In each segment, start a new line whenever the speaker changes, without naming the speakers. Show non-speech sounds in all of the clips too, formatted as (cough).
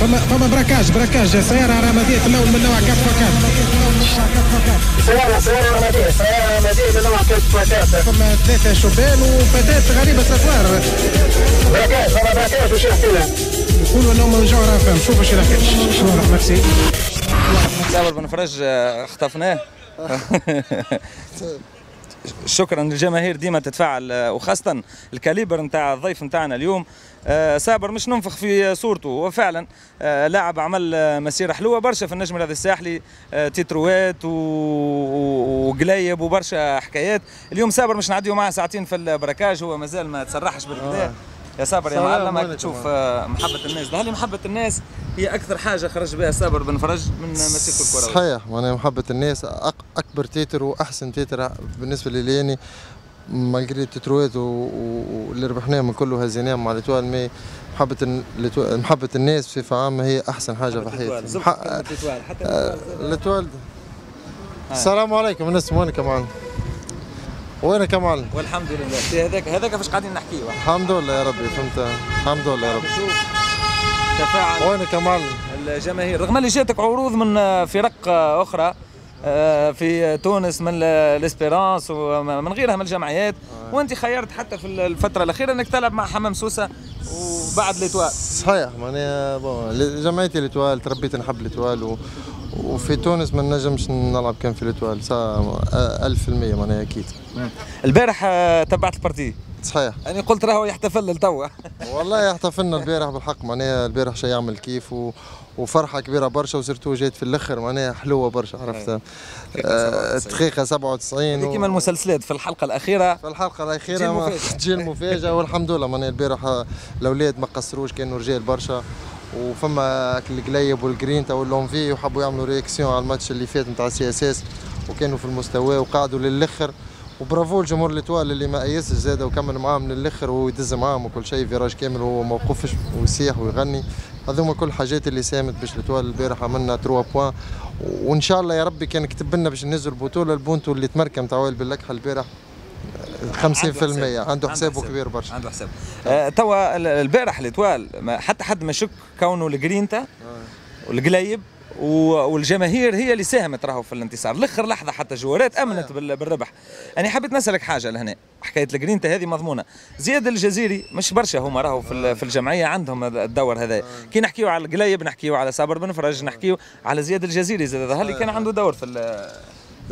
فما فما braquage braquage سيارة رمادية الأول من نوع quatre ف quatre
سيارة سيارة رمادية سيارة رمادية من نوع quatre ف quatre
فما ثلاثة شبان وفتاة غريبة الأطوار
braquage فما braquage وش يحكي لها
يقولوا انهم من جوهرة فهم شوف إيش يحكي شكرا ميرسي
صابر بن فرج آه، خطفناه شكرا للجماهير ديما تتفاعل آه، وخاصة ال calibre نتاع الضيف نتاعنا اليوم. آه، صابر مش ننفخ في صورته. وفعلا آه، لاعب عمل آه، مسيرة حلوة برشا في النجم الرياضي الساحلي آه، تتروات و- و- وقليب وبرشا حكايات. اليوم صابر مش نعديو معاه ساعتين في ال braquage هو مازال ما تسرحش بالكدا يا صابر يا معلم. هاك تشوف آه، محبة الناس. ده هل محبة الناس هي أكثر حاجة خرج بها صابر بن فرج من مسيرته الكروية
صحيح معناها محبة الناس أك أكبر titre وأحسن titre بالنسبة لي يعني مالجري التتروات واللي ربحناهم كله هزيناهم مع الإتوال مي محبة محبة الناس بصفة عامة هي أحسن حاجة في حياتي مح- آه، الإتوال السلام عليكم الناس وينك يا معلم؟ وينك يا معلم؟
والحمد لله. هذاك هذاك فاش قاعدين نحكيو
الحمد لله يا ربي فهمت؟ الحمد لله يا ربي
تفاعل
وينك يا معلم؟
الجماهير. رغم اللي جاتك عروض من فرق أخرى آه، في تونس من الإسبيرانس ومن غيرها من الجمعيات. وانت خيرت حتى في الفترة الأخيرة إنك تلعب مع حمام سوسة وبعد ليتوال.
صحيح معناها bon جمعيتي الاتوال تربيت نحب الاتوال و... وفي تونس ما نجمش نلعب كان في ألف في المية معناها أكيد.
البارح آه، تبعت ال partie.
صحيح.
يعني قلت راهو يحتفل لتوا. (laughs)
والله احتفلنا البارح بالحق معناها البارح شي يعمل كيف و... وفرحة كبيرة برشا و surtout جات في الآخر معناها حلوة برشا عرفتها آه، دقيقة 97
هذه
و...
كيما المسلسلات في الحلقة الأخيرة.
في الحلقة الأخيرة
تجي المفاجأة
والحمد لله معناها البارح الأولاد ما قصروش كانوا رجال برشا. وفما القليب وال grinta و l'envie وحبوا يعملوا réaction على الماتش اللي فات نتاع CSS وكانوا في المستوى وقعدوا للآخر. وبرافو الجمهور الاتوال اللي ما ايسش زاد وكمل معاهم للأخر ويدز معاهم وكل شيء. virage كامل وهو ما وقفش ويسيح ويغني. هذوما كل حاجات اللي ساهمت باش الاتوال البارح عملنا 3 points. وإن شاء الله يا ربي كان كتب لنا باش ننزل البطوله البونتو اللي تمركى تاع وائل باللكحة البارح. 50% عنده حسابه كبير برشا.
عنده حساب. آه توا ال- البارح الاتوال ما- حتى حد ما شك كونه الجرينتا والقليب و- والجماهير هي اللي ساهمت راهو في الانتصار. لاخر لحظة حتى جوارات أمنت بال- بالربح. أنا حبيت نسألك حاجة لهنا. حكاية الجرينتا هذه مضمونة. زياد الجزيري مش برشا هما راهو في في الجمعية عندهم الدور هذا. كي نحكيو على القليب نحكيو على صابر بن فرج نحكيو على زياد الجزيري. زاد هل كان عنده دور في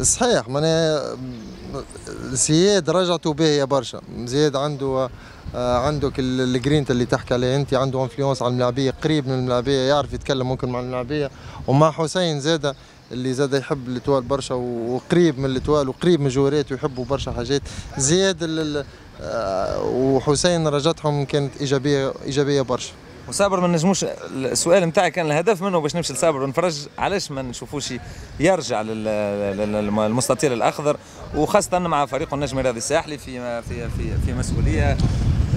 صحيح معناها زياد رجعته باهيه برشا. زياد عنده آه، عندك ال- الجرينتا اللي تحكي عليه. انت عنده influence على الملاعبية قريب من الملاعبية يعرف يتكلم ممكن مع الملاعبية. ومع حسين زاده اللي زاد يحب الأتوال برشا وقريب من الأتوال وقريب من جوارات ويحبوا برشا حاجات. زياد آه، وحسين رجعتهم كانت إيجابية إيجابية برشا.
وصابر ما نجموش السؤال نتاعي كان الهدف منه باش نمشي لصابر ونفرج. علاش ما نشوفوش يرجع لل- لل- للمستطيل الأخضر؟ وخاصة مع فريق النجم الرياضي الساحلي في في في في مسؤولية.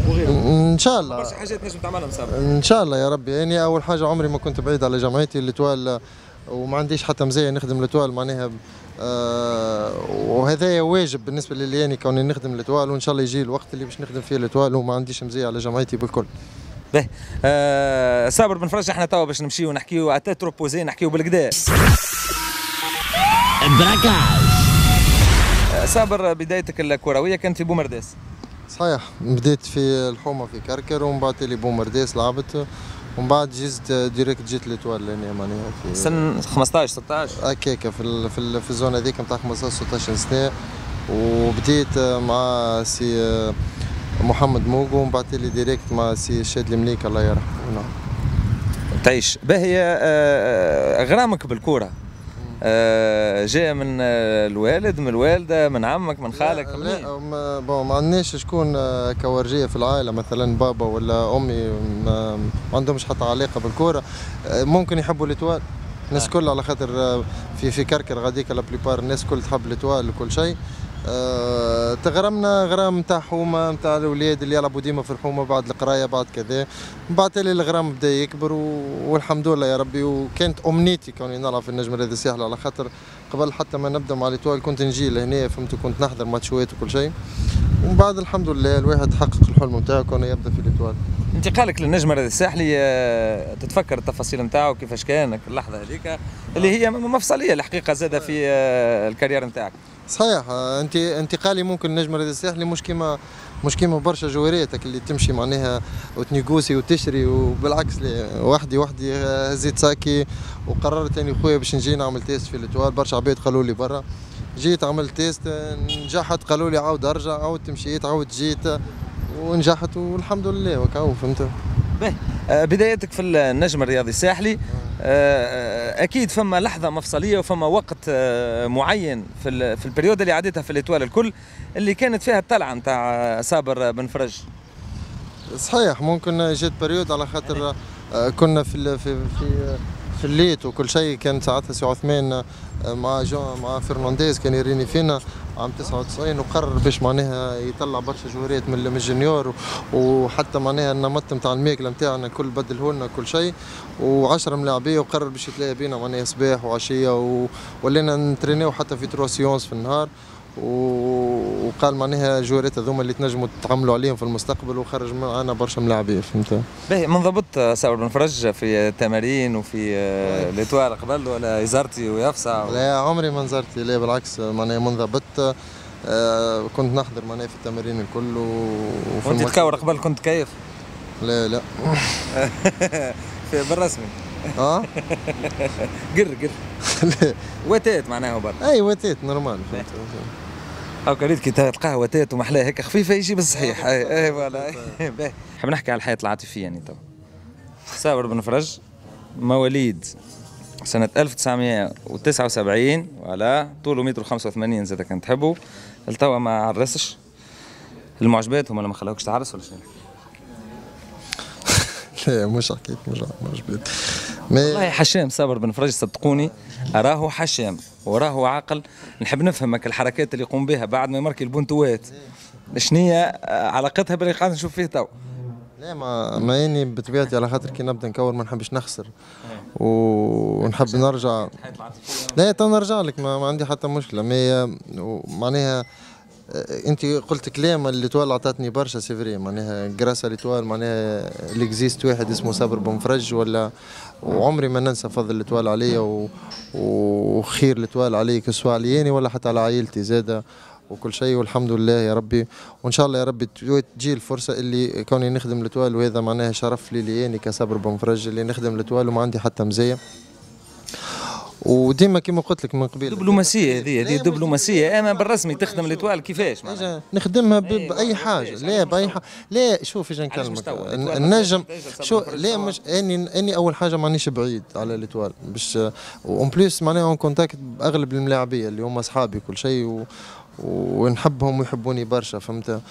وغيره.
إن شاء الله.
برشا حاجات نجم تعملهم صابر
إن شاء الله يا ربي. يعني أول حاجة عمري ما كنت بعيد على جمعيتي الإتوال وما عنديش حتى مزايا نخدم الإتوال معناها آه وهذا واجب بالنسبة لي يعني كوني نخدم الإتوال وإن شاء الله يجي الوقت اللي باش نخدم فيه الإتوال وما عنديش مزايا على جمعيتي بالكل.
به. آه صابر بن فرج إحنا توا باش نمشيو نحكيو à tête reposée نحكيو بالقدا آه، صابر بدايتك الكروية كانت في بومرداس
صحيح بديت في الحومة في كركر ومن بعد لي بومرداس لعبت ومن بعد جزت directe جيت الاتوال لاني معناها في
سن 15 16
هكاك في ال في, ال في ال zone هذيك نتاع 15 16 سنه وبديت مع سي محمد موغو ومن بعد لي directe مع سي شاد المليك الله يرحمه. نعم
تعيش باهي آه، غرامك بالكورة. آه، جاء من آه، الوالد من الوالدة من عمك من خالك
لا,
منين؟
لا ما, bon ما عندناش شكون كورجية في العائله مثلا بابا ولا أمي ما, عندهمش حتى علاقة بالكورة. ممكن يحبوا الإتوال. الناس الكل على خاطر في في كركر غاديك لا بليبار الناس الكل تحب الإتوال وكل شيء. آه، تغرمنا غرام نتاع حومة نتاع الاولاد اللي يلعبوا ديما في الحومة بعد القراية بعد كذا. من بعد تالي الغرام بدأ يكبر والحمد لله يا ربي. وكانت أمنيتي كوني نلعب في النجم الرياضي الساحلي على خاطر قبل حتى ما نبدأ مع ليتوال كنت نجي لهنا فهمت كنت نحضر ماتشوات وكل شيء. ومن بعد الحمد لله الواحد حقق الحلم نتاعو كونه يبدأ في ليتوال
انتقالك للنجم الساحلي آه، تتفكر التفاصيل نتاعو كيفاش كان اللحظة هذيك اللي هي مفصلية الحقيقة زادة في آه، ال carrière نتاعك.
صحيح آه، انت انتقالي ممكن نجم الرياضي الساحلي مش كيما مش كيما برشا جواريتك اللي تمشي معناها وتنيغوسي وتشري وبالعكس وحدي وحدي آه، هزيت ساكي وقررت أني خويا باش نجي نعمل test في الاتوال برشا عباد قالوا لي برا. جيت عملت test آه، نجحت قالوا لي عاود أرجع عاودت مشيت عاود جيت آه، ونجحت والحمد لله وكهو فهمت؟
آه، بدايتك في النجم الرياضي الساحلي. آه، آه، أكيد فما لحظة مفصلية وفما وقت آه، معين في في ال période اللي عديتها في الإتوال الكل اللي كانت فيها الطلعة نتاع صابر بن فرج.
صحيح ممكن جات période على خاطر آه، كنا في في في في ال élite وكل شيء كان ساعتها سي عثمان آه، مع جون مع فرنانديز كان يتريني فينا عام 99 وقرر باش معناها يطلع برشا جواريات من ال juniors وحتى معناها النمط نتاع الماكله نتاعنا كل بدله لنا كل شيء و10 ملاعبية وقرر باش يتلاقى بينا معناها صباح وعشية ولينا نترينيو حتى في trois séances في النهار. وقال معناها جوارات هذوما اللي تنجموا تتعاملوا عليهم في المستقبل وخرج معنا برشا ملاعبيه فهمت؟
باهي منضبط بن فرج في التمارين وفي آه، الاتوال قبل ولا يزارتي ويفصع
لا عمري ما نزرت لا بالعكس معناها منضبط آه كنت نحضر معناها في التمارين الكل و- وفي وأنت
تكور قبل كنت كيف؟
لا لا. (laughs)
في بالرسمي
آه؟ (laughs)
قر قر. (laughs)
لا.
وتات معناها برا.
أي وتيت نورمال فهمت؟
هاكا ريت كي تلقاها وتات ومحلاها هيك خفيفة يجي بالصحيح اي اي فوالا نحب نحكي على الحياة العاطفيه يعني تو. صابر بن فرج مواليد سنة 1979 ولا طوله متر 85 زاد كان تحبه. التوا ما عرسش. المعجبات هم اللي ما خلاوكش تعرس ولا شنو؟ (laughs)
لا مش حكيت مش بيت.
والله حشام صابر بن فرج صدقوني راهو حشام. وراهو عاقل. نحب نفهمك الحركات اللي يقوم بها بعد ما يمركي البنتوات. شنية علاقتها باللي قاعد نشوف فيه تو.
لا ما ما اني بطبيعتي على خاطر كي نبدأ نكور ما نحبش نخسر. ونحب نرجع. لا تو نرجع لك ما, ما عندي حتى مشكلة. mais معناها انت قلت كلام اللي توال عطاتني برشا c'est vrai معناها grâce à لتوال معناها اللي existe واحد اسمه صابر بن فرج ولا وعمري ما ننسى فضل الاتوال عليا و- وخير الاتوال علي كسوا علياني ولا حتى على عائلتي زادة وكل شيء والحمد لله يا ربي. وإن شاء الله يا ربي تجي الفرصة اللي كوني نخدم الاتوال وهذا معناها شرف لي لياني كصابر بن فرج اللي نخدم الاتوال وما عندي حتى مزايا. وديما كما قلت لك من قبل
دبلوماسية هذه هذه دبلوماسية. أنا بالرسمي تخدم الإتوال كيفاش معناها؟
نخدمها
أيوة،
بأي
حاجة؟
لا بأي حاجة. لا شوف إيش نكلمك النجم شو لا. مش اني إني أول حاجة مانيش بعيد على الإتوال. باش en plus معناها en contact بأغلب الملاعبية اللي هم أصحابي كل شيء و ونحبهم ويحبوني برشا فهمت؟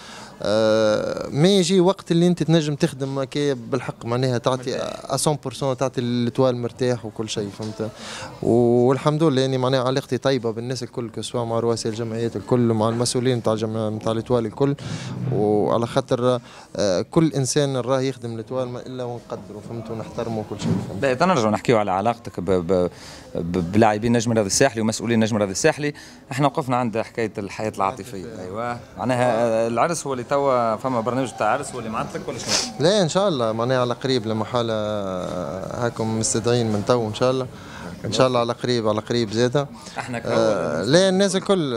ما يجي وقت اللي انت تنجم تخدم كي بالحق معناها تعطي 100% تعطي الاتوال مرتاح وكل شيء فهمت؟ والحمد لله يعني معناها علاقتي طيبة بالناس الكل سواء مع رؤساء الجمعيات الكل مع المسؤولين نتاع نتاع الاتوال الكل. وعلى خاطر آه كل إنسان راه يخدم الاتوال ما إلا ونقدره فهمت؟ ونحترمه وكل شيء فهمت؟
تنرجعوا نحكيو على علاقتك بلاعبين نجم الرياضي الساحلي ومسؤولين نجم الرياضي الساحلي. إحنا وقفنا عند حكاية الحياة العاطفية. أيوه. معناها العرس هو اللي توا فما برنامج تاع عرس هو اللي معطلك ولا شنو؟
لا إن شاء الله. معناها على قريب لما حالة هاكم مستدعين من تو إن شاء الله. إن شاء الله على قريب على قريب زاده
إحنا
آه لا الناس الكل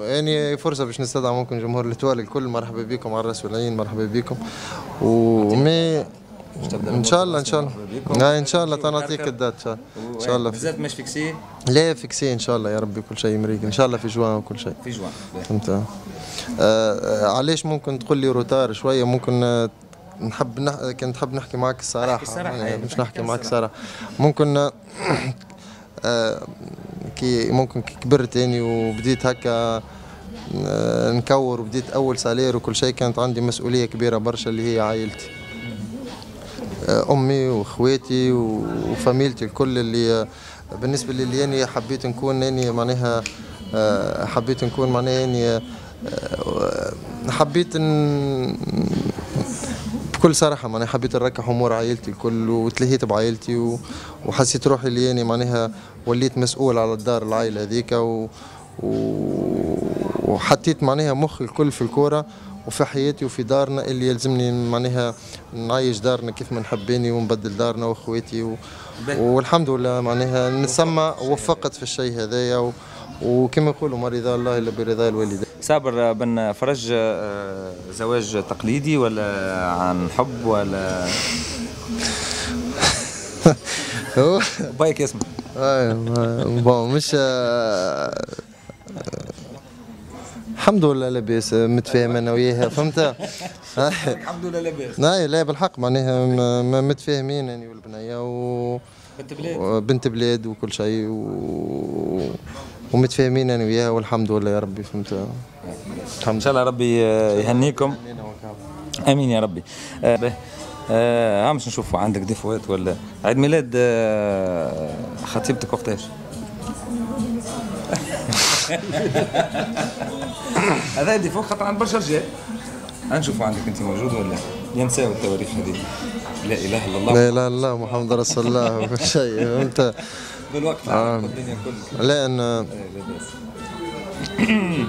يعني فرصة باش نستدعى ممكن جمهور الاتوال الكل مرحبا بكم على الرأس والعين مرحبا بكم. و mais إن شاء الله إن شاء الله. لا إن شاء الله. تنعطيك ال date إن شاء الله. إن شاء الله
مازالت مش fixée
لا fixée إن شاء الله يا ربي كل شيء يمريك. إن شاء الله في جوان وكل شيء.
في جوان.
فهمت؟ آه آه علاش ممكن تقول لي retard شوية؟ ممكن آه نحب نح... كنت نحب نحكي معك الصراحه يعني مش نحكي معك. الصراحه ممكن آه، (clears throat) آه كي ممكن كي كبرت يعني وبديت هكا آه، نكور وبديت أول salaire وكل شيء كانت عندي مسؤولية كبيرة برشا اللي هي عائلتي. آه، أمي وإخواتي وفاميلتي الكل اللي آه، بالنسبة لي يعني حبيت نكون يعني معناها آه، حبيت نكون معناها يعني آه، حبيت ن... بكل صراحة معناها حبيت نركح أمور عائلتي الكل وتلهيت بعائلتي. وحسيت روحي اللي أني معناها وليت مسؤول على الدار العائلة هذيك. و... وحطيت معناها مخي الكل في الكورة وفي حياتي وفي دارنا اللي يلزمني معناها نعيش دارنا كيف ما نحباني ونبدل دارنا وإخواتي و... والحمد لله معناها نسمى وفقت في الشيء هذايا و... وكما يقولوا ما رضا الله إلا برضا الوالدين.
صابر بن فرج آه، زواج تقليدي ولا عن حب ولا؟
هو
بايك اسمه
آه، bon مش آه، الحمد لله لاباس متفاهم أنا وياها فهمت؟ (laughs)
الحمد لله لاباس.
لا لا بالحق معناها متفاهمين أنا والبنية و
بنت بلاد.
وبنت بلاد وكل شيء و... ومتفاهمين أنا وياها والحمد لله يا ربي فهمت؟
ان
الحمد
شاء الله ربي آه، يهنيكم. آمين يا ربي. آه، آه باش نشوفوا عندك ديفوات ولا؟ عيد ميلاد آه خطيبتك وقتاش؟ (laughs) (coughs) هذا ديفو خاطر عند برشا رجال. نشوفوا عندك أنت موجود ولا ينساو التواريخ هذه. لا إله إلا الله.
لا إله إلا الله محمد رسول الله. وكل (laughs) (laughs) شيء فهمت
بالوقت
آه.
الدنيا كلها.
لأن
إيه، (coughs)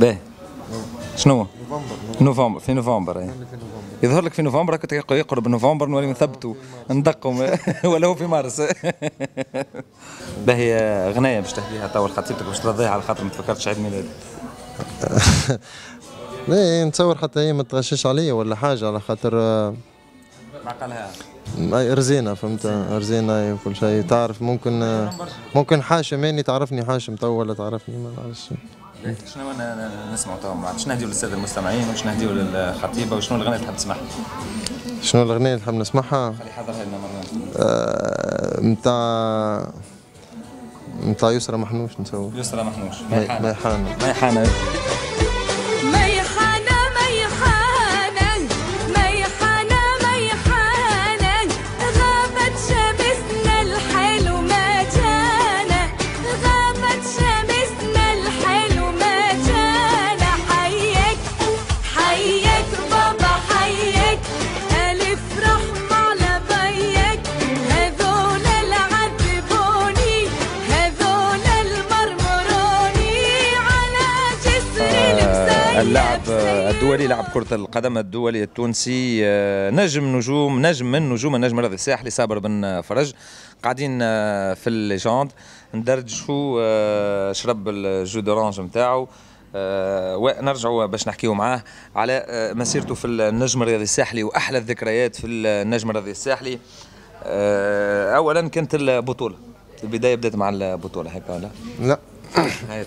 باهي. شنو هو؟ نوفمبر. في نوفمبر اي يظهر لك في نوفمبر هكا تلقى يقرب نوفمبر نولي نثبتوا ندقوا (laughs) ولا هو في مارس. باهي غناية باش تهديها توا لخطيبتك باش ترضيها على خاطر ما تفكرتش عيد ميلاد
لا (laughs) نتصور حتى هي ما تغشش عليا ولا حاجة على خاطر أي رزينة فهمت؟ رزينة وكل شيء. تعرف ممكن ممكن حاشم يعني تعرفني حاشم تو ولا تعرفني ما نعرفش
شنو نسمعوا مع شنو نهديو للساده المستمعين وشنو نهديو للخطيبة وشنو الأغنية اللي تحب تسمعها؟
شنو الأغنية اللي نحب نسمعها؟
خلي حضرها لنا مرة.
آه، متاع يسرى محنوش نسوي
يسرى محنوش.
ما ما يحان
اللاعب الدولي لاعب كرة القدم الدولي التونسي آه، نجم نجوم نجم من نجوم النجم الرياضي الساحلي صابر بن فرج. قاعدين آه، في ال légende ندرجوا آه، شرب ال jus d'orange نتاعو. آه، ونرجعوا باش نحكيو معاه على آه، مسيرته في النجم الرياضي الساحلي وأحلى الذكريات في النجم الرياضي الساحلي. آه، اولا كانت البطولة. البداية بدأت مع البطولة هكا ولا؟
لا.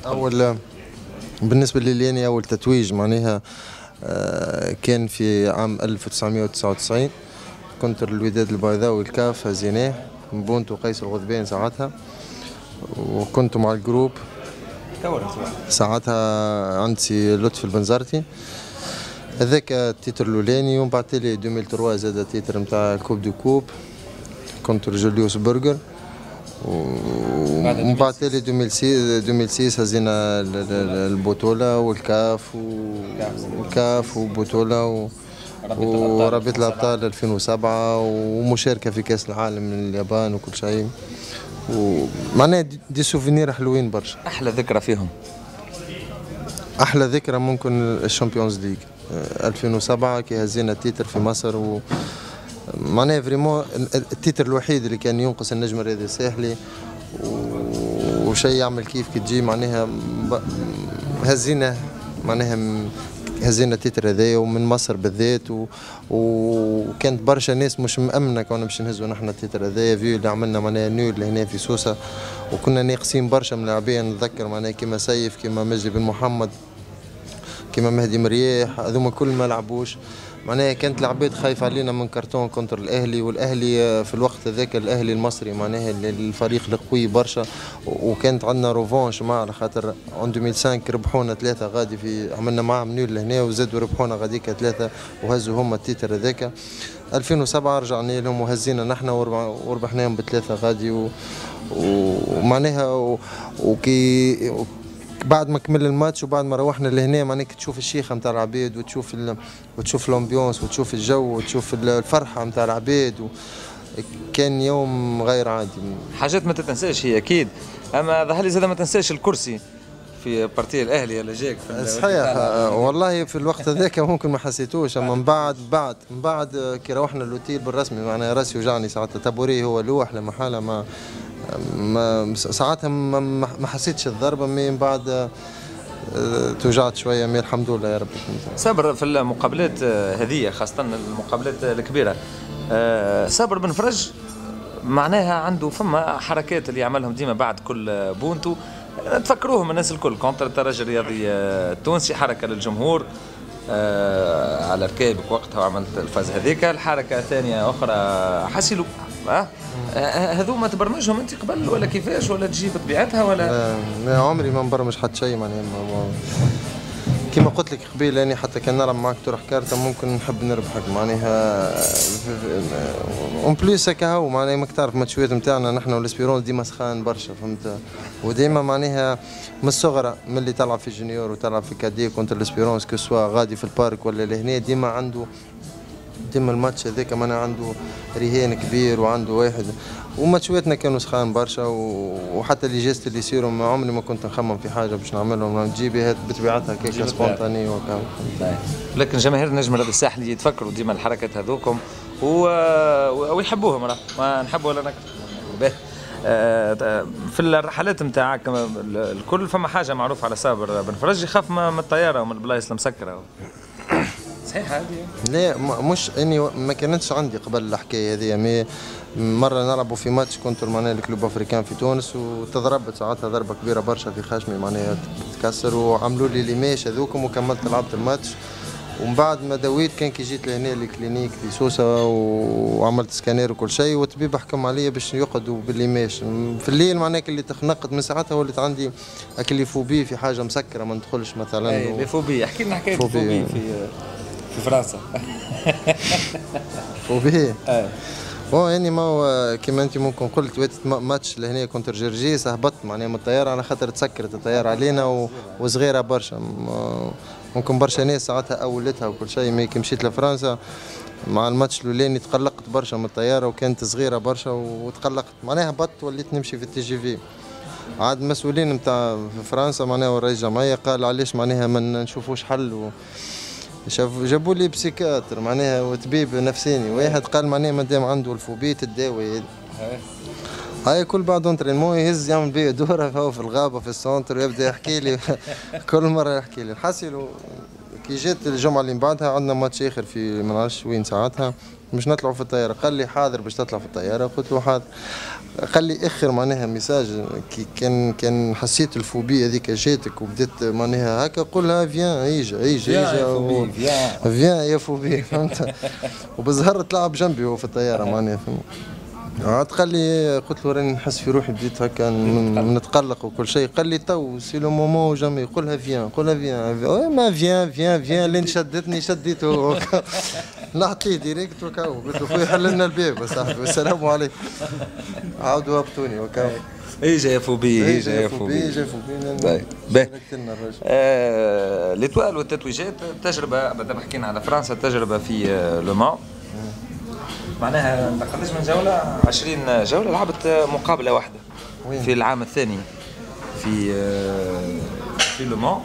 أول بالنسبة لي يعني اول تتويج معناها آه، كان في عام 1999 contre الوداد البيضاوي والكاف هزيناه بونتو قيس الغضبان ساعتها وكنت مع
ال groupe.
ساعتها عندي لطفي البنزرتي. هذاك ال titre الأولاني ومن بعد تالي 2003 زاد ال titre نتاع coupe de coupe contre جوليوس برجر. ومن بعد تالي 2006 2006 هزينا ال- ال- ال- البطولة والكاف والكاف وبطولة و ورابطة الأبطال 2007 ومشاركة في كأس العالم من اليابان وكل شيء. ومعناها des, souvenirs حلوين برشا.
أحلى ذكرى فيهم.
أحلى ذكرى ممكن ال Champions League آه، 2007 كي هزينا ال titre في مصر و معناها vraiment ال titre الوحيد اللي كان ينقص النجم الرياضي الساحلي وشيء يعمل كيف كي تجي معناها هزينا معناها هزينا ال titre هذايا ومن مصر بالذات. وكانت برشا ناس مش مأمنة كنا باش نهزوا نحن ال titre هذايا vu اللي عملنا معناها nul هنا في سوسة وكنا ناقصين برشا من لاعبين نتذكر معناها كيما سيف كيما مجدي بن محمد كيما مهدي مرياح هذوما كل ما لعبوش معناها كانت العباد خايف علينا من كرتون contre الأهلي والأهلي في الوقت هذاك الأهلي المصري معناها ال- الفريق القوي برشا وكانت عندنا revanche معاه على خاطر en 2005 ربحونا ثلاثة غادي في عملنا معاهم nul لهنا وزادوا ربحونا غاديك ثلاثة وهزوا هما ال titre هذاك 2007 رجعنا لهم وهزينا نحن وربحناهم بثلاثة غادي و- ومعناها و- وكي بعد ما كمل الماتش وبعد ما روحنا لهنا معناك تشوف الشيخه نتاع العباد وتشوف ال... وتشوف ال ambiance وتشوف الجو وتشوف ال- الفرحة نتاع العباد و... كان يوم غير عادي.
حاجات ما تتنساش هي أكيد. أما ظهر لي زاد ما تنساش الكرسي في partie الأهلي اللي جاك
صحيح آه، والله في الوقت هذاك ممكن ما حسيتوش أما من بعد بعد من بعد كي روحنا الاوتيل بالرسمي معناها راسي وجعني ساعتها. tabouret هو لوح لمحالة ما ما ساعتها ما, حسيتش الضربة من بعد آه، توجعت شوية mais الحمد لله يا رب
صابر في المقابلات آه، هذه خاصة المقابلات الكبيرة آه، صابر بن فرج معناها عنده فما حركات اللي يعملهم ديما بعد كل بونتو. تفكروهم الناس الكل contre الترجي الرياضي التونسي حركة للجمهور على ركابك وقتها وعملت ال phase هذيك. الحركة الثانية أخرى حسيلو. آه، هذوما تبرمجهم أنت قبل ولا كيفاش ولا تجي بطبيعتها ولا؟
آه، لا عمري ما نبرمج حتى شيء معناها ما- ما- كما قلت لك قبيل اني حتى كان نلعب معك تروح كارتة ممكن نحب نربحك معناها en plus هكا هو معناها ماك تعرف ماتشوات نتاعنا نحن والاسبيرونس ديما سخان برشا فهمت؟ وديما معناها من الصغرى من اللي تلعب في junior وتلعب في cadet contre الاسبيرونس que ce soit غادي في ال parc ولا لهنا ديما عنده ديما الماتش هذاك معناها عنده رهان كبير وعنده واحد. وماتشواتنا كانوا سخان برشا وحتى les gestes اللي يصيروا ما عمري ما كنت نخمم في حاجة باش نعملهم. تجيبي بطبيعتها هكا spontané وكا.
لكن جماهير النجم الساحلي يتفكروا ديما الحركات هذوكم ويحبوهم راه. ما نحبوا ولا باهي. آه، في الرحلات نتاعك الكل فما حاجة معروفة على صابر بن فرج يخاف من الطيارة ومن البلايص المسكرة. صحيح. هذه.
لا مش إني ما كانتش عندي قبل الحكاية هذه. mais مرة نلعبوا في ماتش contre معناها الكلوب أفريكان في تونس وتضربت ساعتها ضربة كبيرة برشا في خشمي معناها تكسر وعملوا لي les mèches هذوكم وكملت لعبت الماتش. ومن بعد ما دويت كان كي جيت لهنا ال clinique في سوسة وعملت سكانير وكل شيء والطبيب حكم عليا باش يقعدوا بال les mèches في الليل معناها اللي تخنقت من ساعتها ولات عندي هاكل phobie في حاجة مسكرة ما ندخلش مثلا.
اي
و-
phobie احكي لنا حكاية
phobie.
ال phobie في في فرنسا.
phobie
اي
هو يعني ما هو كما انت ممكن قلت وقت ما- ماتش لهنا contre جرجيس هبطت معناها من الطياره على خاطر تسكرت الطياره علينا و... وصغيرة برشا. ممكن برشا ناس ساعتها أولتها وكل شيء mais كي مشيت لفرنسا. مع الماتش الأولاني تقلقت برشا من الطيارة وكانت صغيرة برشا وتقلقت. معناها هبطت وليت نمشي في ال TGV. عاد المسؤولين نتاع فرنسا معناها والرئيس الجمعيه قال علاش معناها ما نشوفوش حل و... شافوا جابوا لي psychiatre معناها وطبيب نفساني واحد قال معناها مادام عنده الفوبيا تداوي هاي كل بعد entraînement يهز يعمل بيا دورة هو في الغابة في ال centre ويبدا يحكي لي. (laughs) كل مرة يحكي لي. الحاصل كي جات الجمعة اللي بعدها عندنا ماتش آخر في ما نعرفش وين ساعتها؟ مش نطلعوا في الطيارة. قال لي حاضر باش تطلع في الطيارة. قلت له حاضر. قال لي اخر معناها message كي كان كان حسيت الفوبيا هذيك جاتك وبدات معناها هكا قولها viens ايجا ايجا ايجا viens يا phobie فهمت؟ وبالزهر تلعب جنبي هو في الطيارة معناها فهمت؟ عاد قال لي قلت له راني نحس في روحي بديت هكا نتقلق وكل شيء. قال لي تو c'est le moment jamais قولها viens قولها viens. ما viens viens viens. لين شدتني شديته. (laughs) نعطيه direct وكاو. قلت له خويا حل لنا الباب صاحبي والسلام عليكم. عاودوا هبطوني وكاو.
ايجا يا phobie
إيه،
ايجا يا phobie.
جا phobie.
باهي. باهي. آه، ليتوال والتتويجات تجربة بدنا حكينا على فرنسا تجربة في آه، لو مان معناها انت قداش من جولة 20 جولة لعبت مقابلة واحدة
وين؟
في العام الثاني في آه، في لو مان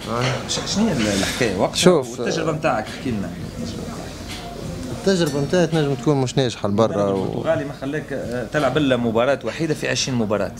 ش- شنو هي الحكاية؟ وقتها
شوف،
والتجربة نتاعك احكي لنا.
التجربة نتاعي تنجم تكون مش ناجحة لبرا و...
البرتغالي ما خلاك آه، تلعب إلا مباراة وحيدة في 20
مباراة.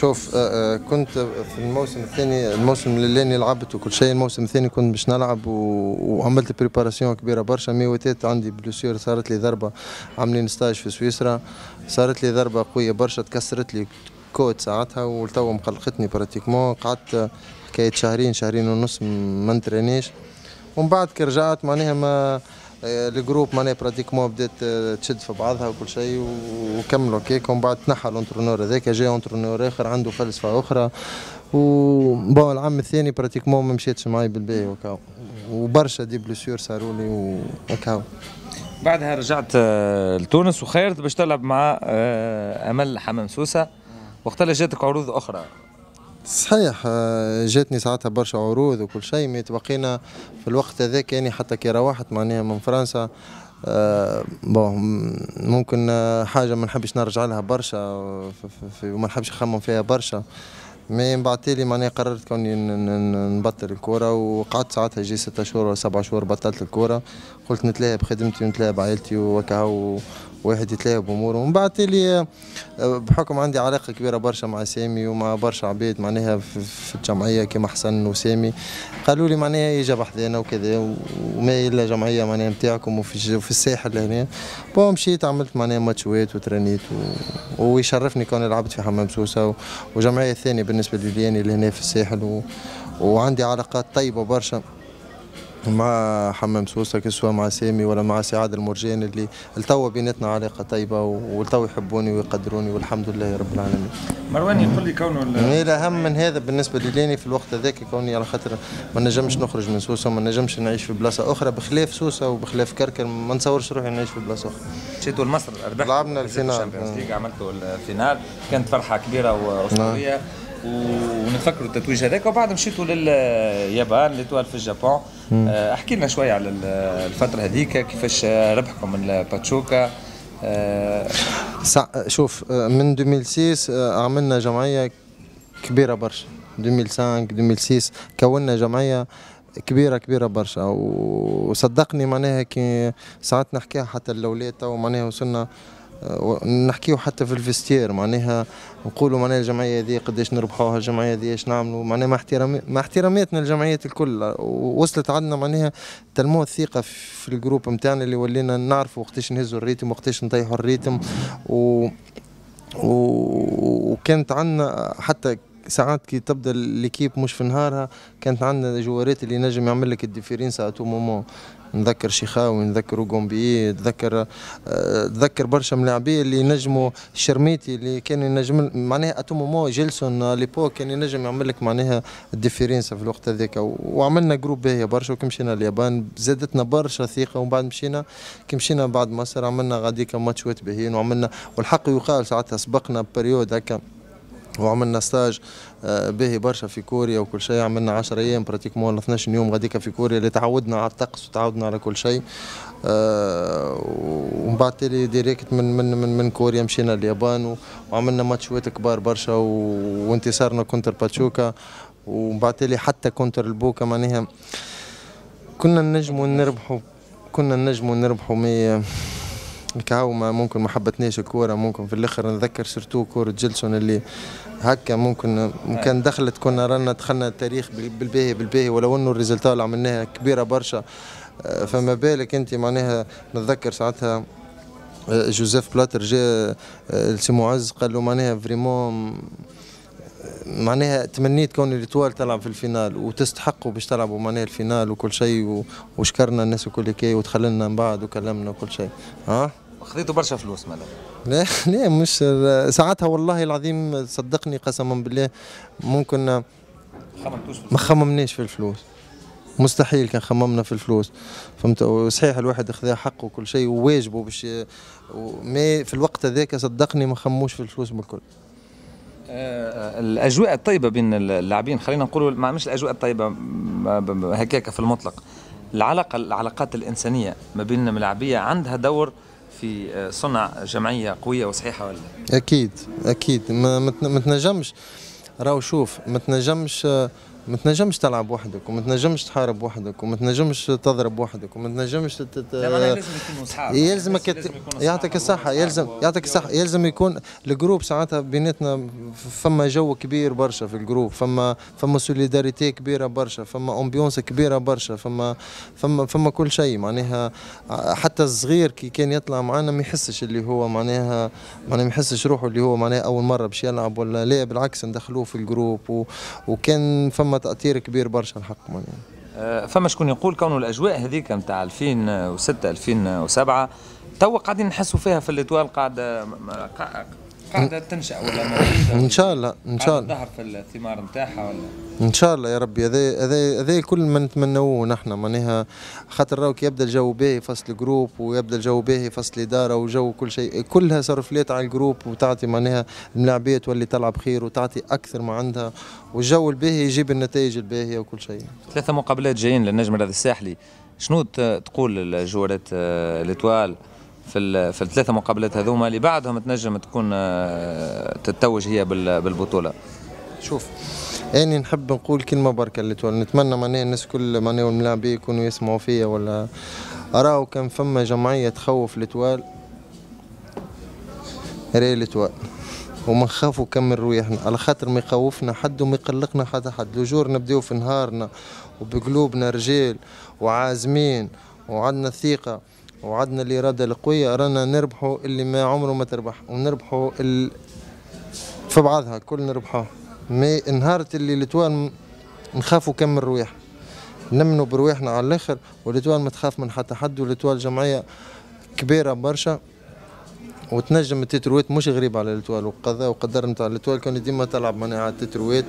شوف آه، آه، كنت في الموسم الثاني الموسم الاولاني لعبت وكل شيء الموسم الثاني كنت باش نلعب. وعملت préparation كبيرة برشا. mais وتات عندي blessure صارت لي ضربة عاملين stage في سويسرا. صارت لي ضربة قوية برشا تكسرت لي côte ساعتها وتوا مقلقتني pratiquement قعدت حكاية شهرين شهرين ونص ما نترينيش. ومن بعد كي رجعت معناها ما ال groupe معناها pratiquement بدات آه، تشد في بعضها وكل شيء و- وكملوا كيك ومن بعد تنحى ال entraîneur هذاك جاي entraîneur آخر عنده فلسفة أخرى. و bon العام الثاني pratiquement ما مشيتش معي بالباهي وكاو. وبرشا des blessures صاروا لي وكاو.
بعدها رجعت آه، لتونس وخيرت باش تلعب مع آه، أمل حمام سوسة. وقتها جاتك عروض أخرى.
صحيح آه، جاتني ساعتها برشا عروض وكل شيء mais تبقينا في الوقت هذاك يعني حتى كي روحت معناها من فرنسا آه، ممكن آه، حاجة ما نحبش نرجع لها برشا آه، وما نحبش نخمم فيها برشا. مي من بعد تالي معناها قررت كوني نبطل الكورة وقعدت ساعتها يجي ستة شهور ولا سبعة شهور بطلت الكورة. قلت نتلاهى بخدمتي ونتلاهى بعائلتي وكهو واحد يتلاهى بأموره. ومن بعد تالي آه، بحكم عندي علاقة كبيرة برشا مع سامي ومع برشا عباد معناها في الجمعية كيما حسن وسامي قالوا لي معناها يجي بحذانا وكذا وما إلا جمعية معناها نتاعكم وفي في الساحل هنا. bon مشيت عملت معناها ماتشوات وترانيت و... ويشرفني كون لعبت في حمام سوسة و... وجمعية ثانية بالنسبة لي اللي هنا في الساحل و... وعندي علاقات طيبة برشا. مع حمام سوسة كسوا مع سامي ولا مع سعاد المرجان اللي التوا بيناتنا علاقة طيبة والتوا يحبوني ويقدروني والحمد لله رب العالمين.
مروان يقول لي كونه ال-
الأهم من هذا بالنسبة لي لاني في الوقت هذاك كوني على خاطر ما نجمش نخرج من سوسة وما نجمش نعيش في بلاصة أخرى بخلاف سوسة وبخلاف كركر ما نصورش روحي نعيش في بلاصة أخرى.
مشيتوا لمصر ربحتوا
لعبنا ال
finale. ال Champions League عملتوا ال finale كانت فرحة كبيرة واسطوريه و- ونتفكروا التتويج هذاك وبعد مشيتوا لليابان لتوال في اليابان آه، احكي لنا شوية على ال- الفترة هذيك كيفاش ربحكم من باتشوكا
سع... شوف آه، من 2006 آه، عملنا جمعية كبيرة برشا. 2005 2006 كونا جمعية كبيرة كبيرة برشا. وصدقني معناها كي ساعات نحكيها حتى الأولاد تو معناها وصلنا نحكيو حتى في ال vestiaire معناها نقولوا معناها الجمعية هذه قداش نربحوها الجمعية هذه إيش نعملوا معناها مع احترام مع احتراماتنا للجمعيات الكل. وصلت عندنا معناها تنمو الثقة في ال groupe نتاعنا اللي ولينا نعرفوا وقتاش نهزوا ال rythme وقتاش نطيحوا ال rythme. و... وكانت عندنا حتى ساعات كي تبدأ l'équipe مش في نهارها كانت عندنا جوارات اللي نجم يعمل لك ال différence à tout moment نذكر شيخاوي نذكر غومبيي نذكر آه، نذكر برشا ملاعبيه اللي نجموا شرميتي اللي كان ينجم معناها à tout moment جيلسون ليبوك كان ينجم يعمل لك معناها ال différence في الوقت هذاك. وعملنا groupe باهيه برشا وكي مشينا اليابان زادتنا برشا ثقة ومن بعد مشينا كي مشينا بعد مصر عملنا غاديك ماتشوات باهيين وعملنا والحق يقال ساعتها سبقنا période هكا وعملنا stage باهي برشا في كوريا وكل شيء. عملنا 10 أيام pratiquement ولا 12 يوم غاديك في كوريا اللي تعودنا على الطقس وتعودنا على كل شيء. آه، ومن بعد تالي direct من من من, من كوريا مشينا اليابان وعملنا ماتشوات كبار برشا وانتصارنا contre باتشوكا. ومن بعد تالي حتى contre البوكا معناها كنا نجموا نربحوا كنا نجموا نربحوا mais quand même ممكن ما حبتناش الكوره ممكن في الآخر نذكر surtout كورة جيلسون اللي هكا ممكن كان دخلت كنا رانا دخلنا التاريخ بال- بالباهي بالباهي ولو إنه ال résultat اللي عملناها كبيرة برشا. آه، فما بالك أنت معناها نتذكر ساعتها آه، جوزيف بلاتر جاء آه، لسي معز قال له معناها vraiment معناها تمنيت كون الاتوال تلعب في ال finale وتستحقوا باش تلعبوا معناها ال finale وكل شيء وشكرنا الناس الكل كي ودخلنا من بعد وكلمنا وكل شيء. ها؟
خذيتوا برشا فلوس مالا.
لا (laughs) لا مش ساعتها والله العظيم صدقني قسما بالله ممكن ما خممناش في الفلوس. مستحيل كان خممنا في الفلوس. فهمت؟ صحيح الواحد خذا حقه وكل شيء وواجبه باش ما في الوقت هذاك صدقني ما خموش في الفلوس بالكل.
الأجواء الطيبة بين اللاعبين. خلينا نقولوا ما مش الأجواء الطيبة هكاك في المطلق. العلاقه العلاقات الإنسانية ما بين الملاعبيه عندها دور في آه، صنع جمعية قوية وصحيحة ولا؟
أكيد أكيد. ما ما تن- ما تنجمش راهو شوف ما تنجمش ما تنجمش تلعب وحدك وما تنجمش تحارب وحدك وما تنجمش تضرب وحدك وما تنجمش تت...
لازم يكونوا اصحاب
يلزمك
لازم
يت... يعطيك الصحة يلزم يعطيك الصحة. يلزم يكون الجروب ساعتها بيناتنا فما جو كبير برشا في ال groupe فما فما solidarité كبيرة برشا فما ambiance كبيرة برشا فما فما فما كل شيء. معناها حتى الصغير كي كان يطلع معنا ما يحسش اللي هو معناها معناها ما يحسش روحه اللي هو معناها أول مرة باش يلعب ولا لا بالعكس ندخلوه في ال groupe و... وكان فما تأثير كبير برشا الحق معناها
آه، فما شكون يقول كونه الأجواء هذيك نتاع 2006 2007 توا قاعدين نحسوا فيها في الاتوال قاعدة قاعدة تنشأ ولا موجوده
أن شاء الله إن شاء الله.
تظهر في الثمار نتاعها ولا؟
إن شاء الله يا ربي. هذا هذا هذا كل ما نتمنوه نحن. معناها خاطر راهو يبدأ الجو باهي في ال groupe ويبدأ الجو باهي في الإدارة وجو كل شيء. كلها se reflète على ال groupe وتعطي معناها الملاعبية تولي تلعب خير وتعطي أكثر ما عندها. والجو الباهي يجيب النتائج الباهية وكل شيء.
ثلاثة مقابلات جايين للنجم الرياضي الساحلي. شنو تقول الجوارات آه، الإتوال؟ في في الثلاثة مقابلات هذوما اللي بعدهم تنجم تكون آه، تتوج هي بال- بالبطولة.
شوف. إني نحب نقول كلمة بركة للتوال نتمنى معناها الناس كل معناها والملاعبيه يكونوا يسمعوا فيا ولا. أراو كان فما جمعية تخوف التوال راهي التوال وما نخافوا كم من رواحنا على خاطر ما يخوفنا حد وما يقلقنا حتى حد. لجور نبداو في نهارنا وبقلوبنا رجال وعازمين وعندنا الثقه وعندنا الإرادة القوية رانا نربحوا اللي ما عمره ما تربح ونربحوا ال... في بعضها كل نربحوه مي نهار اللي الاتوال نخافوا كم من رواح نمنوا برواحنا على الآخر والاتوال ما تخاف من حتى حد والاتوال جمعية كبيرة برشا وتنجم التتروات مش غريب على الاتوال وقضاء وقدر نتاع الاتوال كان ديما تلعب معناها على التتروات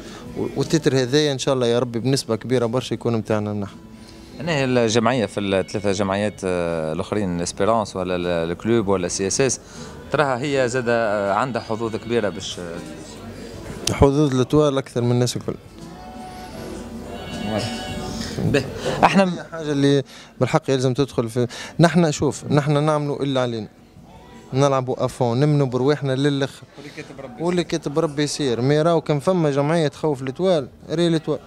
وال titre هذايا إن شاء الله يا ربي بنسبة كبيرة برشا يكون نتاعنا نحن.
أنا هي الجمعية في الثلاثة جمعيات آه، الأخرين الاسبيرونس ولا ال- الكلوب ولا سي إس إس تراها هي زاد آه، عندها حظوظ كبيرة باش آه،
حظوظ الاتوال أكثر من الناس الكل.
إحنا
حاجة اللي بالحق يلزم تدخل في نحن شوف نحن نعملوا إلا علينا. نلعبوا à fond نمنوا برواحنا للاخر واللي كاتب ربي يصير. mais راهو كان فما جمعية تخوف الاتوال غير الاتوال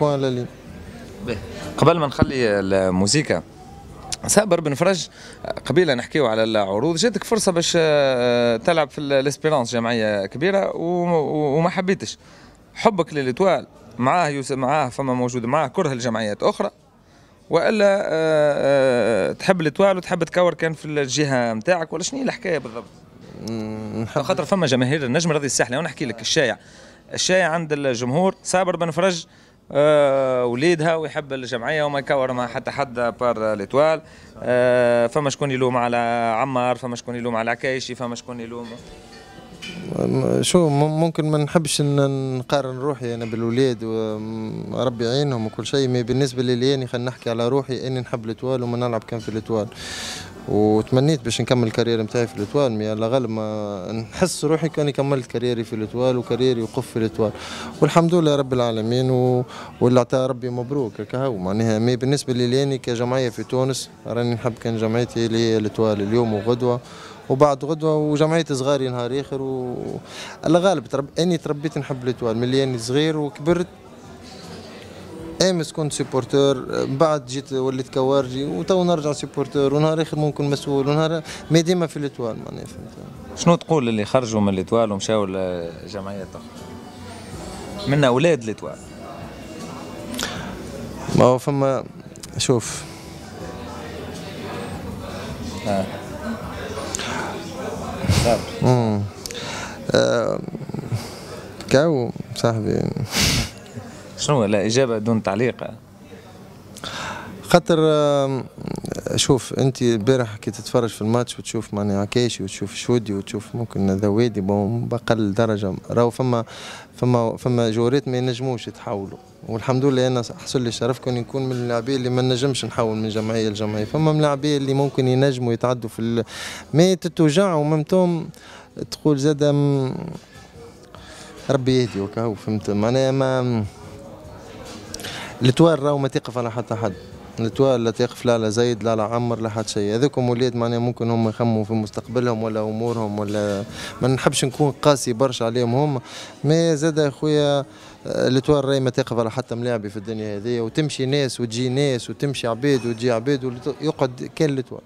point à la
ligne. باهي. قبل ما نخلي الموسيقى صابر بن فرج قبيلة نحكيو على العروض. جاتك فرصة باش آه، تلعب في الإسبيرانس جمعية كبيرة وما حبيتش. حبك للإتوال معاه يوسف معاه فما موجود معاه كره الجمعيات أخرى. وإلا آه، آه، تحب الإتوال وتحب تكور كان في الجهة نتاعك ولا شنو الحكاية بالضبط؟
نحب
خاطر فما جماهير النجم الرياضي الساحلي وأنا نحكي لك الشايع الشايع عند الجمهور صابر بن فرج وليدها ويحب الجمعية وما يكور مع حتى حد بار الإتوال. آه فما شكون يلوم على عمار فما شكون يلوم على عكايشي فما شكون يلوم.
شو ممكن ما نحبش نقارن روحي أنا بالولاد وربي يعينهم وكل شيء مي بالنسبة لي اني خلينا نحكي على روحي إني نحب الإتوال وما نلعب كان في الإتوال. وتمنيت باش نكمل ال carrière نتاعي في الاتوال mais الله غالب ما نحس روحي كاني كملت carrière ي في الاتوال و carrière ي وقف في الاتوال والحمد لله رب العالمين و... واللي عطاه ربي مبروك هكا هو. معناها mais بالنسبة لي اني كجمعية في تونس راني نحب كان جمعيتي اللي هي الاتوال اليوم وغدوة. وبعد غدوة وجمعيه صغاري نهار آخر و الله غالب ترب... أني تربيت نحب الاتوال من اللي أني صغير وكبرت امس كنت supporteur. بعد جيت وليت كوارجي وتو نرجع supporteur. ونهار آخر ممكن مسؤول ونهار ما ديما في الاتوال معناها فهمت؟
شنو تقول اللي خرجوا من الاتوال ومشاو لجمعيات أخرى؟ من أولاد الاتوال
ما هو فما شوف.
آه.
امم آه... كاو صاحبي.
شنو لا إجابة دون تعليق؟
خاطر شوف أنت البارح كي تتفرج في الماتش وتشوف معناها عكاشي وتشوف شودي وتشوف ممكن ذوادي بون بقل درجة راهو فما فما فما جورات ما ينجموش يتحولوا والحمد لله أنا حصل لي الشرف كون نكون من اللاعبين اللي ما نجمش نحول من جمعية لجمعية. فما ملاعبين اللي ممكن ينجموا يتعدوا في ال... ما تتوجع وممتوم تقول زاد ربي يهدي وكهو فهمت؟ معناها ما الاتوال راهو ما تقف على حتى حد الاتوال لا تقف لا على زيد لا على عمر لا حد شيء. هذوكم ولاد معناها ممكن هم يخموا في مستقبلهم ولا أمورهم ولا ما نحبش نكون قاسي برشا عليهم هم. ما زاد يا خويا آه، راهي ما تقف على حتى ملاعبي في الدنيا هذه. وتمشي ناس وتجي ناس وتمشي عباد وتجي عباد يقعد كان الاتوال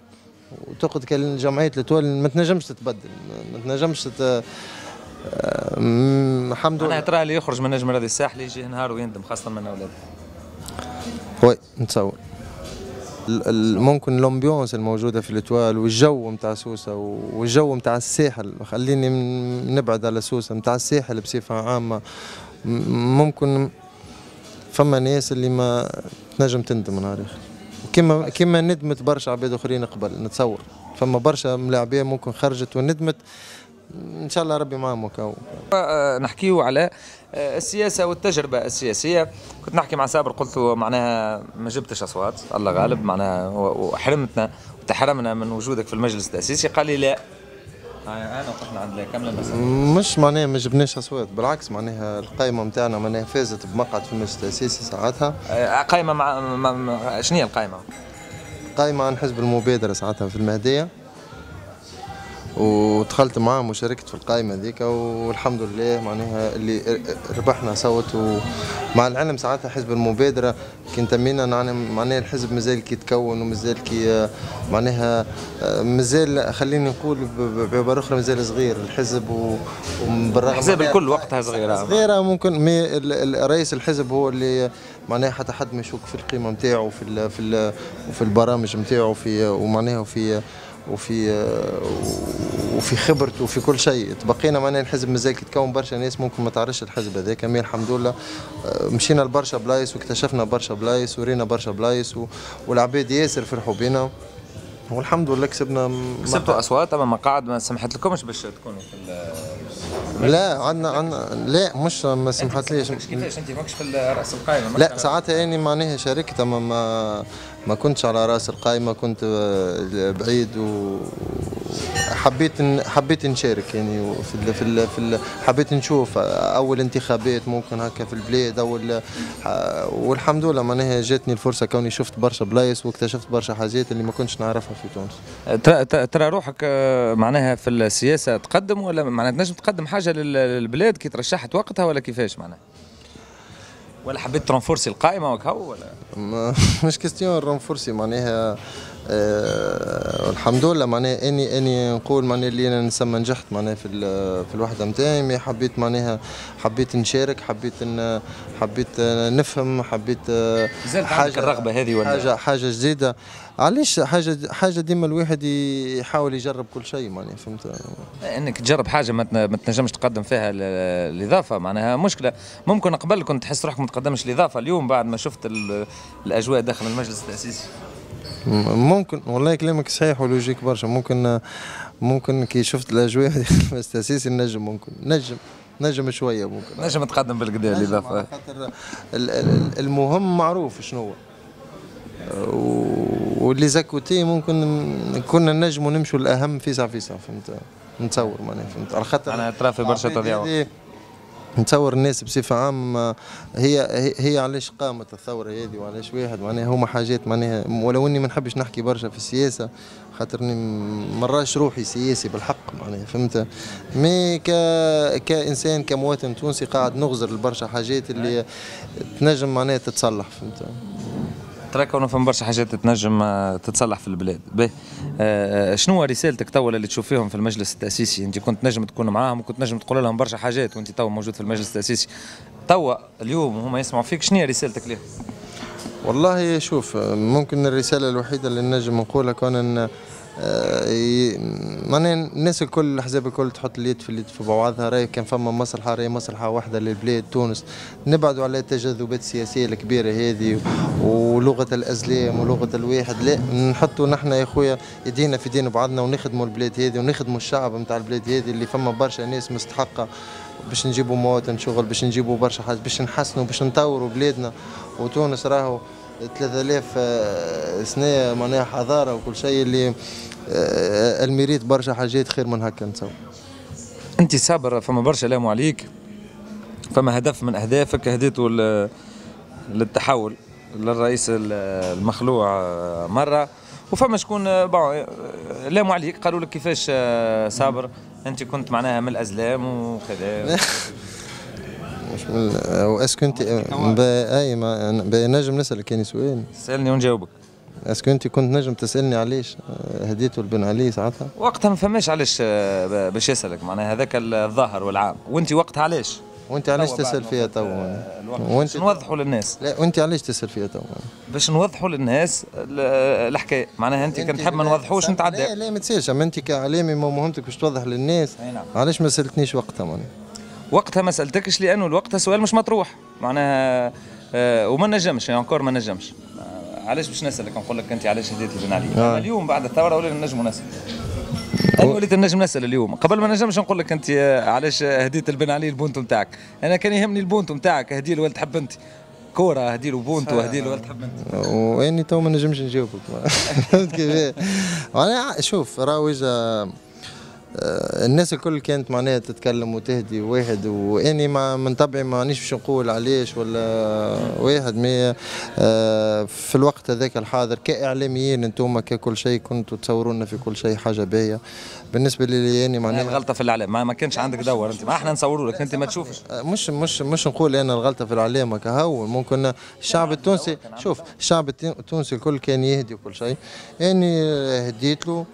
وتقعد كان جمعية الاتوال ما تنجمش تتبدل ما تنجمش تت... آه، الحمد لله.
ترى اللي يخرج من النجم الرياضي الساحلي يجي نهار ويندم خاصة من اولاده
oui نتصور. ممكن ال ambiance الموجودة في الاتوال والجو نتاع سوسة والجو نتاع الساحل خليني نبعد على سوسة نتاع الساحل بصفة عامة. ممكن فما ناس اللي ما تنجم تندم نهار آخر. كما كما ندمت برشا عباد آخرين قبل نتصور. فما برشا ملاعبية ممكن خرجت وندمت. إن شاء الله ربي معهم وكاو.
آه، نحكيو على السياسة والتجربة السياسية. كنت نحكي مع صابر قلت له معناها ما جبتش أصوات. الله غالب معناها وحرمتنا وتحرمنا من وجودك في المجلس التأسيسي. قال لي لا. آه، انا وقفنا عند كامله المسألة.
مش معناها ما جبناش أصوات بالعكس معناها القائمه نتاعنا معناها فازت بمقعد في المجلس التأسيسي ساعتها.
آه، قائمه مع شنو هي القائمه؟
قائمه عن حزب المبادرة ساعتها في المهدية. ودخلت معاهم وشاركت في القائمة ذيك والحمد لله معناها اللي ربحنا صوت ومع العلم ساعتها حزب المبادرة كي تمينا معناها الحزب مازال كي يتكون ومازال كي معناها مازال خليني نقول بعبارة أخرى مازال صغير الحزب وبالرغم
الأحزاب
من-
الكل وقتها صغيرة.
صغيرة ممكن مي رئيس الحزب هو اللي معناها حتى حد ما يشك في القيمة نتاعو في ال في ال وفي البرامج نتاعو في ومعناها وفي وفي وفي خبرته وفي كل شيء. تبقينا معناها الحزب مازال يتكون برشا ناس ممكن ما تعرفش الحزب هذاك. mais الحمد لله. آه، مشينا لبرشا بلايص واكتشفنا برشا بلايص ورينا برشا بلايص والعباد ياسر فرحوا بينا. والحمد لله كسبنا
كسبتوا أصوات؟ أما مقاعد ما سمحت لكمش باش تكونوا في
لا عندنا عندنا لا مش ما سمحتليش.
كيفاش؟ أنت ماكش في راس القائمه
لا
على-
ساعتها يعني معناها شاركت أما ما ما كنتش على رأس القائمه كنت آه، بعيد و حبيت نشارك يعني في ال في ال في ال حبيت نشوف أول انتخابات ممكن هكا في البلاد اول ح- والحمد لله معناها جاتني الفرصة كوني شفت برشا بلايص واكتشفت برشا حاجات اللي ما كنتش نعرفها في تونس
ترى ترى- روحك آه، معناها في السياسة تقدم ولا معناها تنجم تقدم حاجة لل- للبلاد كي ترشحت وقتها ولا كيفاش معناها؟ ولا حبيت ت renforcer القائمة وكهو ولا (laughs)
مش question renforcer معناها آه الحمد لله معناها اني إني نقول معناها اللي أنا نسمى نجحت معناها في في الوحدة نتاعي mais حبيت معناها حبيت نشارك حبيت ان حبيت نفهم حبيت آه،
زالت عندك الرغبة هذه ولا؟
حاجة حاجة جديدة علاش حاجة حاجة ديما الواحد يحاول يجرب كل شيء معناها فهمت؟
إنك تجرب حاجة ما تن- ما تنجمش تقدم فيها ال- الإضافة معناها مشكلة. ممكن قبل كنت تحس روحك ما تقدمش الإضافة اليوم بعد ما شفت ال- الأجواء داخل المجلس التأسيسي.
ممكن والله كلامك صحيح ولوجيك برشا. ممكن ممكن كي شفت الأجواء (laughs) بس تاسيسي نجم ممكن. نجم نجم شوية ممكن.
نجم تقدم بالقدا الإضافة.
خاطر ال- ال- المهم معروف شنو هو. واللي زكوتي ممكن كنا نجموا نمشوا الاهم فيسع فيسع فهمت؟ نتصور معناها فهمت؟ على خاطر
معناها ترى في برشا تضييع
نتصور الناس بصفة عامة هي هي- علاش قامت الثورة هذه وعلاش واحد؟ معناها هما حاجات معناها ولو اني ما نحبش نحكي برشا في السياسة خاطرني مراش روحي سياسي بالحق معناها فهمت؟ مي ك كإنسان كمواطن تونسي قاعد نغزر لبرشا حاجات اللي تنجم معناها تتصلح فهمت؟
ترى كونه فما برشا حاجات تنجم آه، تتصلح في البلاد. باهي. آه، شنو هو رسالتك توا اللي تشوف فيهم في المجلس التأسيسي؟ أنت كنت نجم تكون معاهم وكنت نجم تقول لهم برشا حاجات وأنت توا موجود في المجلس التأسيسي. توا اليوم هما يسمعوا فيك شنو هي رسالتك لهم
والله شوف ممكن الرسالة الوحيدة اللي نجم نقولها كون إن آه، معناها الناس الكل الاحزاب الكل تحط اليد في اليد في بعضها. راهي كان فما مصلحة راهي مصلحة واحدة للبلاد تونس. نبعدوا على التجاذبات السياسية الكبيرة هذه ولغة الأزلام ولغة الواحد. لا نحطوا نحن يا خويا يدينا في دين بعضنا ونخدموا البلاد هذه ونخدموا الشعب نتاع البلاد هذه اللي فما برشا ناس مستحقة باش نجيبوا مواطن شغل باش نجيبوا برشا حاجات باش نحسنوا باش نطوروا بلادنا. وتونس راهو 3000 آه، سنة معناها حضارة وكل شيء اللي آه، الميريت برشا حاجات خير من هكا نتصور
أنت صابر فما برشا لاموا عليك. فما هدف من أهدافك هديته للتحول للرئيس ال- المخلوع آه، مرة. وفما شكون لاموا عليك. قالوا لك كيفاش صابر؟ أنت كنت معناها من الأزلام وكذا. (laughs)
مش من est-ce que انت أي ما نجم نسالك كان سؤال
سالني ونجاوبك
اسكو أنت كنت نجم تسألني علاش آه، هديته لبن علي ساعتها.
وقتها ما فماش علاش آه، باش يسألك. معناها هذاك الظاهر والعام. وأنت وقتها علاش؟
وأنت علاش
تسأل
فيها توا؟
آه،.
وانت
باش نوضحوا للناس.
لا وأنت علاش تسأل فيها توا؟
باش نوضحوا للناس ال- الحكاية. معناها أنت كنت تحب ما نوضحوش انت
لا لا ما تسألش. أما أنت كاعلامي ما مهمتك باش توضح للناس.
نعم.
علاش ما سألتنيش وقتها معناها؟
وقتها ما سألتكش لأنه الوقت سؤال مش مطروح. معناها آه وما نجمش يعني انكور ما نجمش. آه علاش باش نسألك؟ نقول لك أنت علاش هديت لبن علي
آه.
اليوم بعد الثورة ولا نجموا نسال أنا وليت نجم نسأل اليوم. قبل ما نجمش نقول لك أنت آه، علاش هديت البن علي البونتو نتاعك. أنا كان يهمني البونتو نتاعك هدي له ولد حب أنت. كورة هدي له بونتو هدي له ولد حب أنت.
وإني تو ما نجمش نجاوبك. (laughs) فهمت كيف معناها شوف راهو آه، الناس الكل كانت معناها تتكلم وتهدي واحد وإني ما من طبعي مانيش باش نقول علاش ولا واحد mais آه، في الوقت هذاك الحاضر كإعلاميين أنتم ككل شيء كنتوا تصورونا في كل شيء حاجة باهية. بالنسبة لي اني
معناها الغلطة في الإعلام ما, ما كانش عندك دور أنت ما إحنا نصوروا لك أنت ما تشوفش.
مش مش مش نقول أنا الغلطة في الإعلام كهو ممكن الشعب التونسي شوف الشعب الت- التونسي الكل كان يهدي وكل شيء. أني هديت له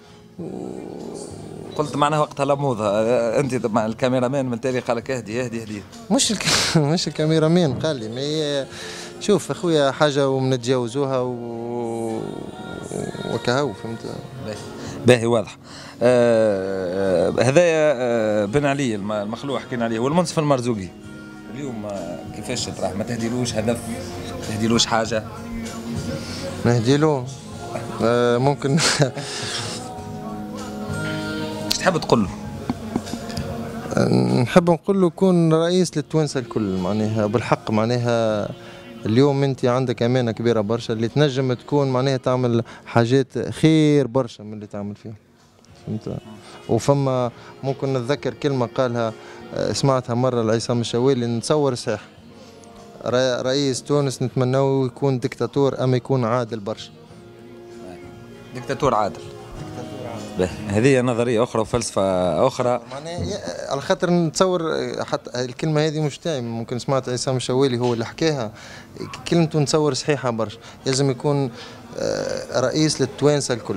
قلت معناها وقتها la mode آه، انت مع الكاميرا مان من تالي قال لك اهدي اهدي اهدي.
مش الك... (laughs) مش الكاميرا مان قال لي ما هي شوف اخويا حاجة ومنتجاوزوها و... وكهو فهمت؟
باهي. باهي واضح. آه آه، هذايا آه بن علي الم- المخلوع حكينا عليه والمنصف المرزوقي. اليوم آه، كيفاش تراه ما تهديلوش هدف؟ ما تهديلوش حاجة؟
نهدي له آه ممكن (laughs)
تحب تقول له؟
نحب نقول له كون رئيس للتوانسة الكل معناها بالحق معناها اليوم أنت عندك أمانة كبيرة برشا اللي تنجم تكون معناها تعمل حاجات خير برشا من اللي تعمل فيها فهمت؟ وفما ممكن نتذكر كلمة قالها آه، سمعتها مرة لعصام الشوالي نتصور صحيح. رئيس تونس نتمناه يكون دكتاتور أما يكون عادل برشا.
دكتاتور عادل. باهي هذه نظرية أخرى وفلسفة أخرى.
معناها يا- على خاطر نتصور حتى الكلمة هذه مش تاعي. ممكن سمعت عصام الشوالي هو اللي حكاها. كلمته نتصور صحيحة برشا. لازم يكون آه، رئيس للتوانسة الكل.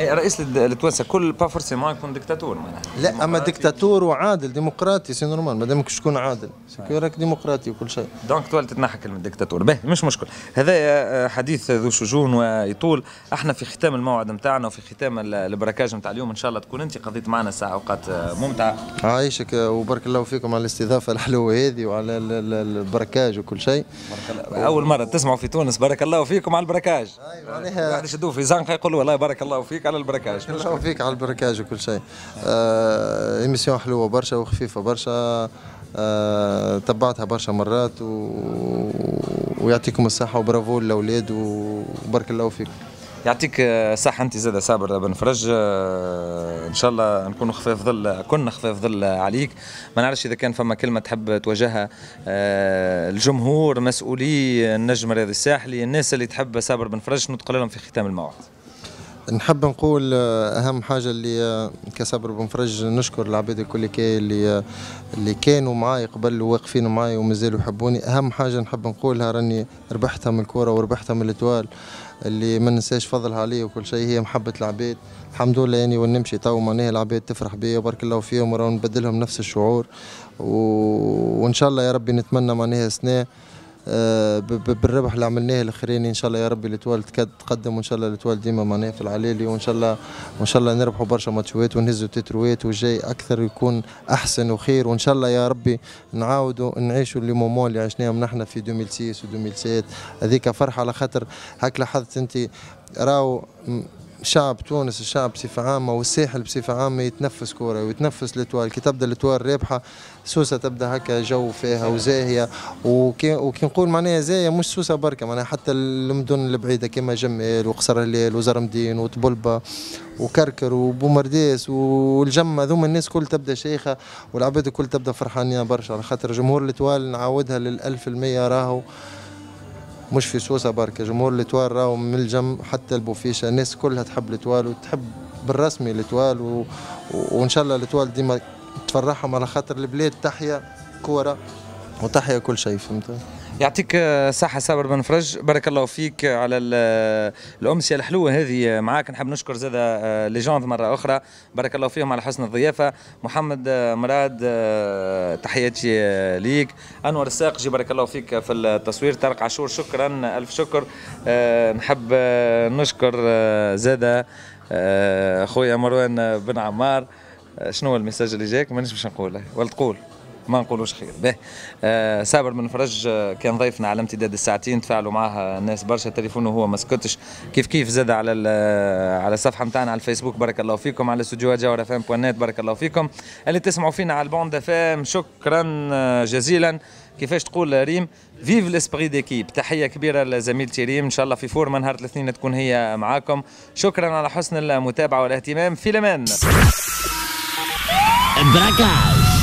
رئيس للد- للتوانسه كل pas forcément يكون دكتاتور معناها.
لا أما
ديمقراطي.
دكتاتور وعادل ديمقراطي c'est normal ما دامك تكون عادل. راك ديمقراطي وكل شيء.
donc تولي تتنحى كلمة ديكتاتور. باهي مش مشكل. هذا آه، حديث ذو شجون ويطول. إحنا في ختام الموعد نتاعنا وفي ختام ال- ال braquage نتاع اليوم. إن شاء الله تكون أنت قضيت معنا ساعة أوقات آه، ممتعة.
عايشك وبارك الله فيكم على الاستضافة الحلوة هذه وعلى ال- ال- ال braquage وكل شيء.
أول مرة تسمعوا في تونس. بارك الله فيكم على ال braquage.
معناها
واحد يشدوه في زنقة يقولوا والله بارك الله فيك. على ال
braquage. الله فيك على ال braquage وكل شيء. آه émission حلوة برشا وخفيفة برشا. آه تبعتها برشا مرات و... ويعطيكم الصحة وبرافو للأولاد وبارك الله فيكم
يعطيك آه، صحة أنت زاد صابر بن فرج. آه، إن شاء الله نكونوا خفاف ظل كنا خفاف ظل عليك. ما نعرفش إذا كان فما كلمة تحب توجهها. آه، الجمهور مسؤولي النجم الرياضي الساحلي الناس اللي تحب صابر بن فرج نتقل لهم في ختام الموعد.
نحب نقول آه، أهم حاجة اللي آه، كصبر بن فرج نشكر العباد الكل اللي آه، اللي كانوا معاي قبل واقفين معاي ومازالوا يحبوني. أهم حاجة نحب نقولها راني ربحتها من الكورة وربحتها من الأتوال اللي ما ننساش فضلها علي وكل شيء هي محبة العباد الحمد لله يعني ونمشي تو معناها العباد تفرح بيا وبارك الله فيهم وراه نبدلهم نفس الشعور. و... وإن شاء الله يا ربي نتمنى معناها سنه بالربح اللي عملناه الاخراني إن شاء الله يا ربي ال Étoile تقدم وان شاء الله ال Étoile ديما معناها في العلالي وإن شاء الله وإن شاء الله نربحوا برشا ماتشات ونهزوا تتروات والجاي أكثر يكون أحسن وخير وإن شاء الله يا ربي نعاودوا نعيشوا les moments اللي عشناهم نحن في 2006 و 2007 هذيك فرحة على خاطر هاك لاحظت أنت راهو شعب تونس الشعب بصفة عامة والساحل بصفة عامة يتنفس كورة ويتنفس الاتوال كي تبدا الاتوال رابحة سوسة تبدأ هكا جو فيها وزاهية. وكي, نقول معناها زاهية مش سوسة بركة معناها حتى المدن البعيدة كما جمال وقصر هلال وزرمدين وطبلبة وكركر وبومرديس والجمة ذوما الناس كل تبدأ شيخة والعباد الكل تبدأ فرحانين برشا. على خاطر جمهور الاتوال نعاودها للألف المية راهو مش في سوسة بركة. جمهور ال Étoile راهو من الجم حتى البوفيشة الناس كلها تحب ال Étoile وتحب بالرسمي ال Étoile و... وإن شاء الله ال Étoile ديما تفرحهم على خاطر البلاد تحيا كورة وتحيا كل شيء فهمت؟
يعطيك آه، صحة صابر بن فرج. بارك الله فيك على ال- الأمسية الحلوة هذه معاك. نحب نشكر زادة Légende مرة أخرى. بارك الله فيهم على حسن الضيافة. محمد آه، مراد آه، تحياتي آه، ليك. أنور الساقجي بارك الله فيك في التصوير. طارق عاشور شكرا ألف شكر. آه، نحب آه، نشكر آه، آه، خويا مروان بن عمار. آه، شنو هو ال message اللي جاك مانيش باش نقوله ولا تقول ما نقولوش خير. به. آه صابر بن فرج آه، كان ضيفنا على امتداد الساعتين. تفاعلوا معاه الناس برشا. تليفونه هو ما سكتش. كيف كيف؟ زاد على ال- على الصفحة نتاعنا على الفيسبوك. بارك الله فيكم. على استوديوهات جوهرة FM بارك الله فيكم. اللي تسمعوا فينا على ال bande FM شكرا آه، جزيلا. كيفاش تقول ريم؟ vive l'esprit d'équipe تحية كبيرة لزميلتي ريم إن شاء الله في فورما نهار الاثنين تكون هي معاكم. شكرا على حسن المتابعة والاهتمام. في الامان
Braquage.